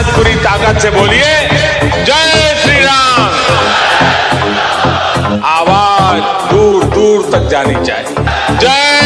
आज पूरी ताकत से बोलिए। जय श्री राम आवाज़ दूर दूर तक जानी चाहिए। जय